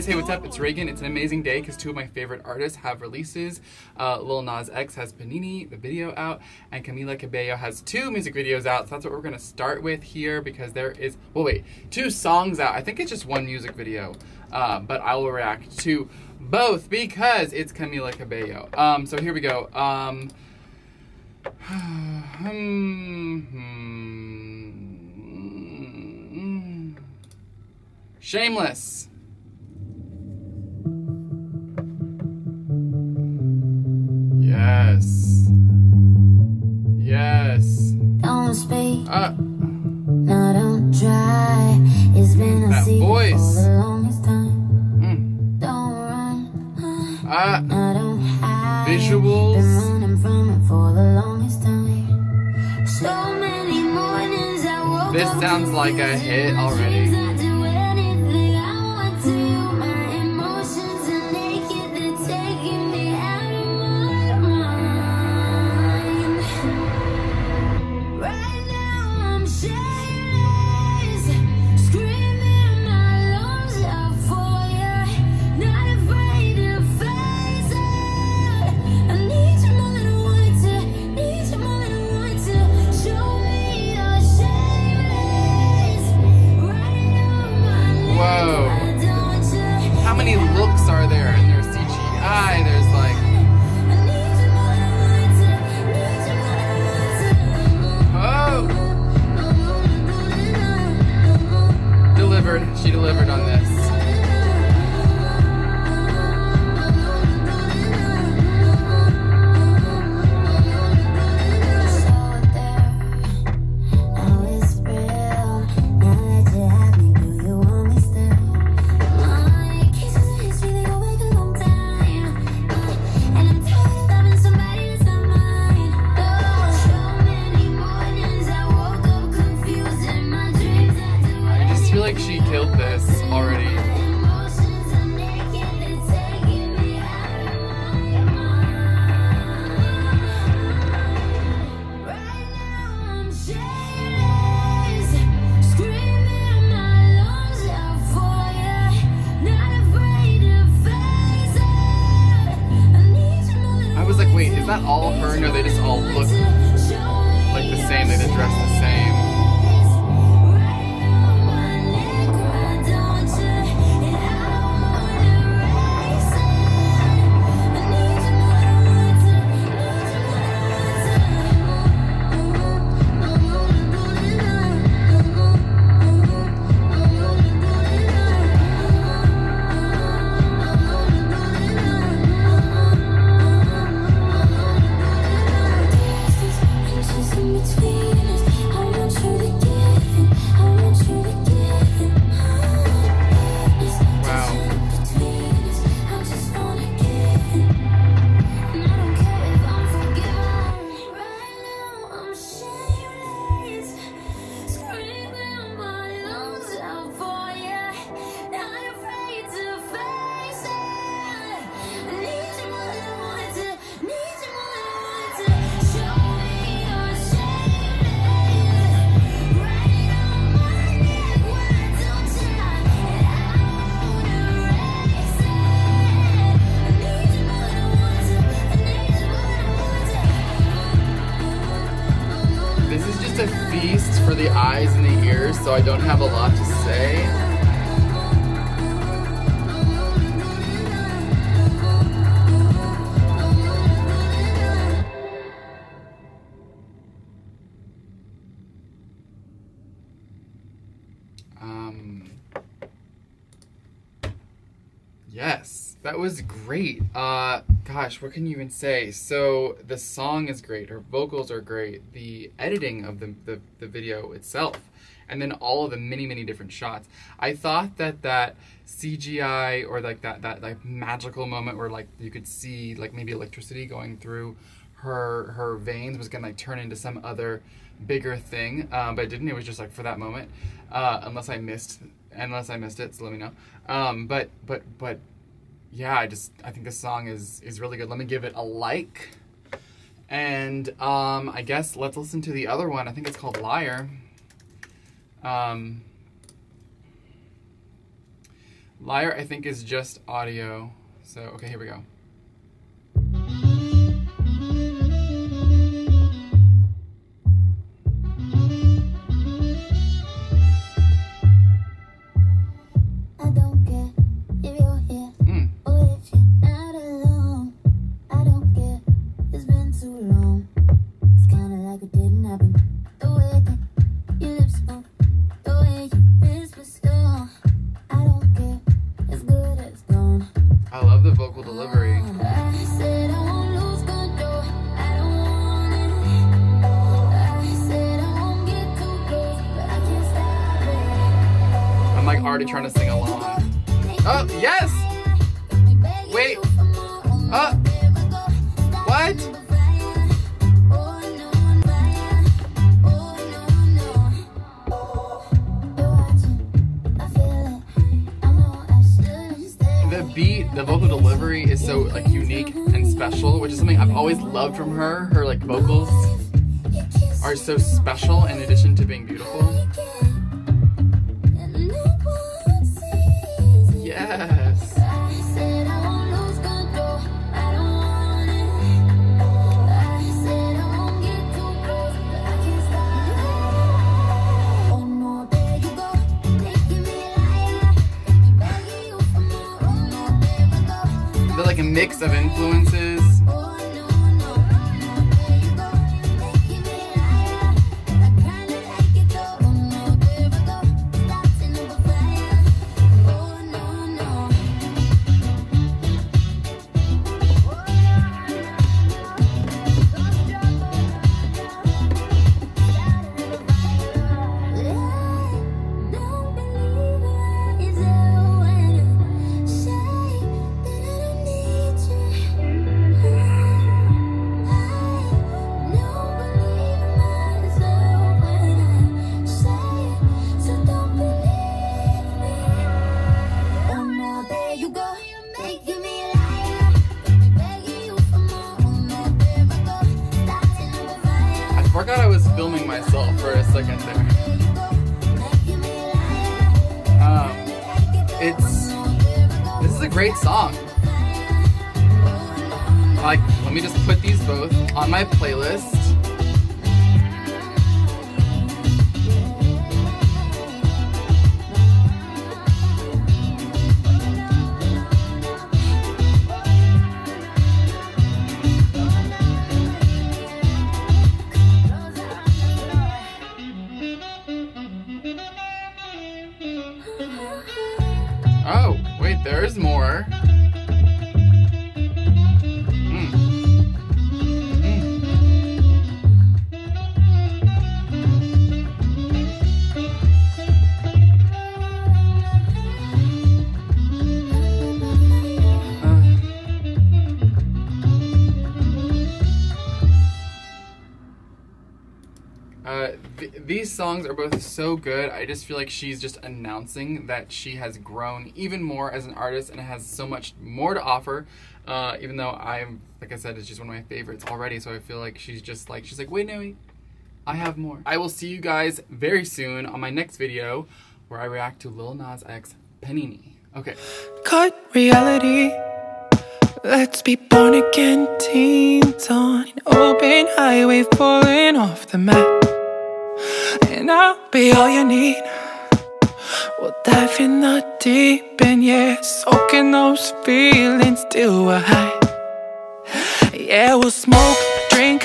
guys, hey, what's up? It's Reigen. It's an amazing day because two of my favorite artists have releases. Uh, Lil Nas X has Panini, the video out, and Camila Cabello has two music videos out. So that's what we're going to start with here because there is, well, wait, two songs out. I think it's just one music video, uh, but I will react to both because it's Camila Cabello. Um, so here we go. Um, hmm. Shameless. Yes. Yes. Don't speak, Uh, no, don't try. It's been a That secret voice. for the longest time. mm, Don't run, uh, no, don't hide. Visuals. Been running from it for the longest time. So many mornings I woke this sounds like a hit already. Delivered. She delivered on this. That all her? No, they just all look like the same. They dress the same. Yes, that was great. Uh, gosh, what can you even say? So the song is great. Her vocals are great. The editing of the the, the video itself, and then all of the many many different shots. I thought that that CGI or like that that like magical moment where like you could see like maybe electricity going through her her veins was gonna like turn into some other bigger thing, um, but it didn't. It was just like for that moment. Uh, unless I missed, unless I missed it, so let me know. Um, but but but yeah, I just I think this song is is really good. Let me give it a like. And um, I guess let's listen to the other one. I think it's called Liar. Um, Liar, I think, is just audio. So, okay, here we go. Like already trying to sing along. Oh, yes! Wait. Uh, what? The beat, the vocal delivery is so like unique and special, which is something I've always loved from her. Her like vocals are so special in addition to being beautiful. Yes. They're like a mix of influences. Um, it's this is a great song. Like, let me just put these both on my playlist. Oh, wait, there's more. These songs are both so good. I just feel like she's just announcing that she has grown even more as an artist and has so much more to offer. Uh, even though I'm, like I said, it's just one of my favorites already. So I feel like she's just like, she's like, wait, no, I have more. I will see you guys very soon on my next video where I react to Lil Nas X Panini. Okay. Cut reality. Let's be born again teens on an open highway falling off the map. I'll be all you need. We'll dive in the deep end, yeah, soaking those feelings till we're high. Yeah, we'll smoke, drink,